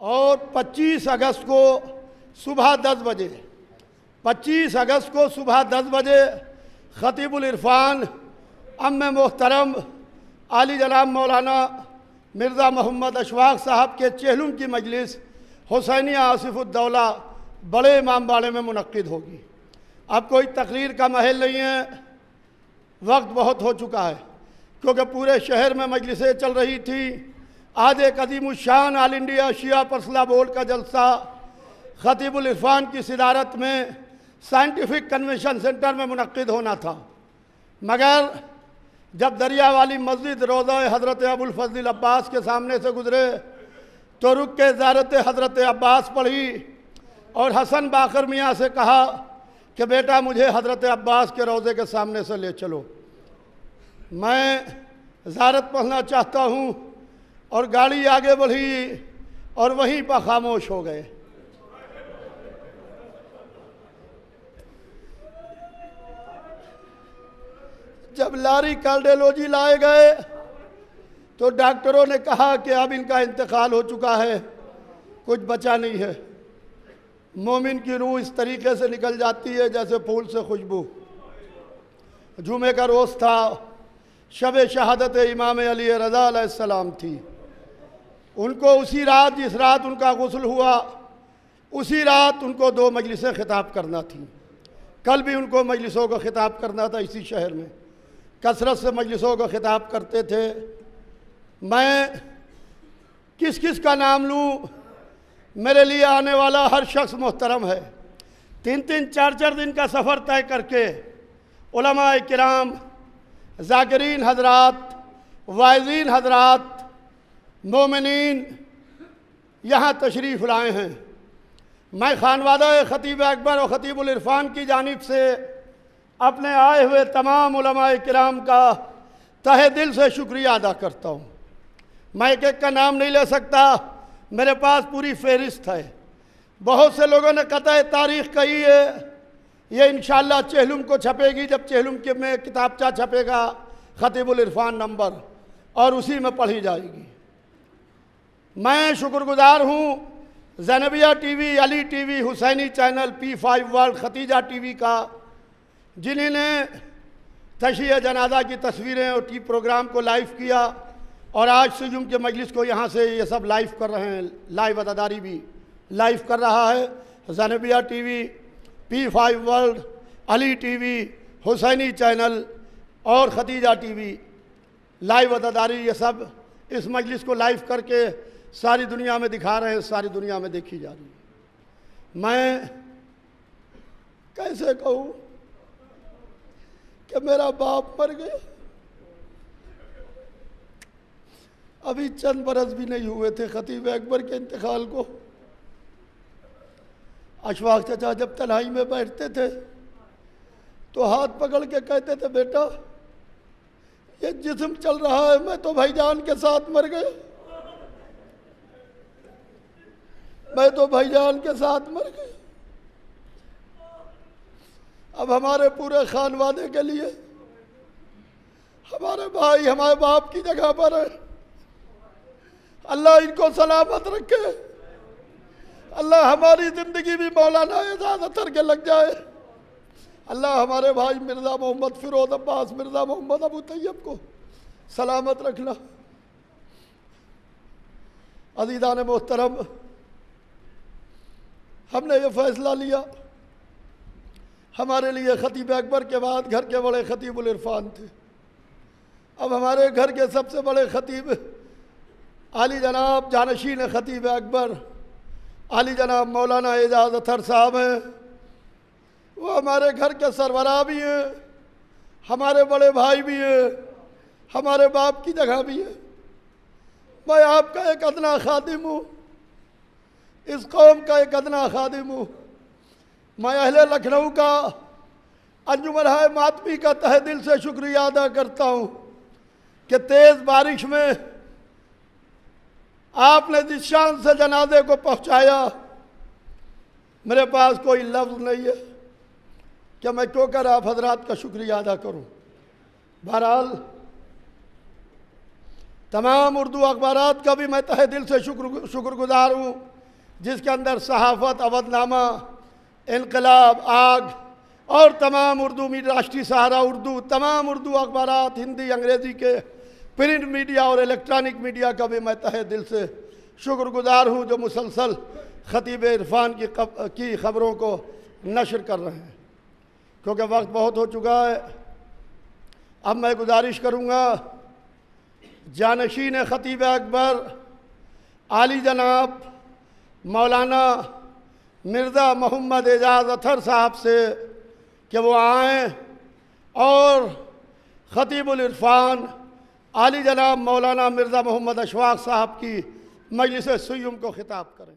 اور پچیس اگست کو صبح دس بجے، پچیس اگست کو صبح دس بجے خطیب العرفان، ام محترم علی جناب مولانا مرزا محمد اشواق صاحب کے چہلم کی مجلس حسینیہ آصف الدولہ بڑے امام باڑے میں منعقد ہوگی۔ اب کوئی تقریر کا محل نہیں ہے، وقت بہت ہو چکا ہے، کیونکہ پورے شہر میں مجلسیں چل رہی تھی آج ایک عظیم الشان آل انڈیا شیعہ پرسلہ بورڈ کا جلسہ خطیب العرفان کی صدارت میں سائنٹیفک کنونشن سنٹر میں منعقد ہونا تھا۔ مگر جب دریا والی مسجد روضہ حضرت ابو الفضل عباس کے سامنے سے گزرے تو رک کے زیارت حضرت عباس پڑھی اور حسن باخر میاں سے کہا کہ بیٹا مجھے حضرت عباس کے روضے کے سامنے سے لے چلو۔ میں زیارت پڑھنا چاہتا ہوں اور گاڑی آگے بڑھی اور وہیں پر خاموش ہو گئے۔ جب لاری کارڈیلوجی لائے گئے تو ڈاکٹروں نے کہا کہ اب ان کا انتقال ہو چکا ہے، کچھ بچا نہیں ہے۔ مومن کی روح اس طریقے سے نکل جاتی ہے جیسے پھول سے خوشبو۔ جمعے کا روز تھا، شب شہادت امام علی رضا علیہ السلام تھی۔ ان کو اسی رات جس رات ان کا غسل ہوا، اسی رات ان کو دو مجلسیں خطاب کرنا تھی کل بھی ان کو مجلسوں کو خطاب کرنا تھا اسی شہر میں۔ کثرت سے مجلسوں کو خطاب کرتے تھے۔ میں کس کس کا نام لوں؟ میرے لیے آنے والا ہر شخص محترم ہے۔ تین تین چار چار دن کا سفر طے کر کے علماء کرام ذاکرین حضرات وائزین حضرات مومنین، یہاں تشریف لائے ہیں۔ میں خانوادہ خطیب اکبر اور خطیب العرفان کی جانب سے اپنے آئے ہوئے تمام علماء کرام کا تہ دل سے شکریہ ادا کرتا ہوں۔ میں ایک ایک کا نام نہیں لے سکتا، میرے پاس پوری فہرست ہے۔ بہت سے لوگوں نے قطع تاریخ کہی ہے، یہ انشاءاللہ چہلم کو چھپے گی جب چہلم کے میں کتابچہ چھپے گا، خطیب العرفان نمبر، اور اسی میں پڑھی جائے گی۔ میں شکر گزار ہوں Zainabiya TV, Ali TV, Hussaini channel, P five World, Khadija TV کا جنہیں نے تشیح جنازہ کی تصویریں اور ٹی پروگرام کو لائیو کیا اور آج سجم کے مجلس کو یہاں سے یہ سب لائیو کر رہے ہیں، لائیو اداداری بھی لائیو کر رہا ہے۔ Zainabiya TV, P five World, Ali TV, Hussaini channel اور ختیجہ ٹی وی لائیو اداداری یہ سب اس مجلس کو لائیو کر کے ساری دنیا میں دکھا رہے ہیں، ساری دنیا میں دیکھی جا رہی ہے۔ میں کیسے کہوں کہ میرا باپ مر گیا ابھی چند برس بھی نہیں ہوئے تھے خطیب اکبر کے انتقال کو۔ اشواق چچا جب تنہائی میں بیٹھتے تھے تو ہاتھ پکڑ کے کہتے تھے، بیٹا یہ جسم چل رہا ہے، میں تو بھائی جان کے ساتھ مر گیا میں تو بھائی جان کے ساتھ مر گیا اب ہمارے پورے خانوادے کے لیے ہمارے بھائی ہمارے باپ کی جگہ پر ہے۔ اللہ ان کو سلامت رکھے۔ اللہ ہماری زندگی بھی مولانا اعزاز اثر کے لگ جائے۔ اللہ ہمارے بھائی مرزا محمد فیروز عباس، مرزا محمد ابو طیب کو سلامت رکھنا عزیزان محترم ہم نے یہ فیصلہ لیا۔ ہمارے لیے خطیب اکبر کے بعد گھر کے بڑے خطیب العرفان تھے۔ اب ہمارے گھر کے سب سے بڑے خطیب علی جناب جانشین خطیب اکبر، علی جناب مولانا اعجاز اطہر صاحب ہیں۔ وہ ہمارے گھر کے سربراہ بھی ہیں، ہمارے بڑے بھائی بھی ہیں، ہمارے باپ کی جگہ بھی ہے میں آپ کا ایک ادنا خادم ہوں۔ اس قوم کا ایک ادنا خادم ہوں۔ میں اہل لکھنؤ کا انجمن ہے، ماتمی کا تہ دل سے شکریہ ادا کرتا ہوں کہ تیز بارش میں آپ نے جس شان سے جنازے کو پہنچایا، میرے پاس کوئی لفظ نہیں ہے کہ میں کیوں کر آپ حضرات کا شکریہ ادا کروں۔ بہرحال، تمام اردو اخبارات کا بھی میں تہ دل سے شکر شکر گزار ہوں۔ جس کے اندر صحافت اودھ نامہ انقلاب، آگ اور تمام اردو میڈیا، راشٹری سہارا اردو، تمام اردو اخبارات ہندی، انگریزی کے پرنٹ میڈیا اور الیکٹرانک میڈیا کا بھی میں تہ دل سے شکر گزار ہوں جو مسلسل خطیب عرفان کی کی خبروں کو نشر کر رہے ہیں۔ کیونکہ وقت بہت ہو چکا ہے۔ اب میں گزارش کروں گا، جانشین خطیب اکبر، عالی جناب مولانا مرزا محمد اعجاز اطہر صاحب سے کہ وہ آئیں اور خطیب العرفان عالی جناب مولانا مرزا محمد اشواق صاحب کی مجلس سیم کو خطاب کریں۔